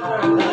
Bye.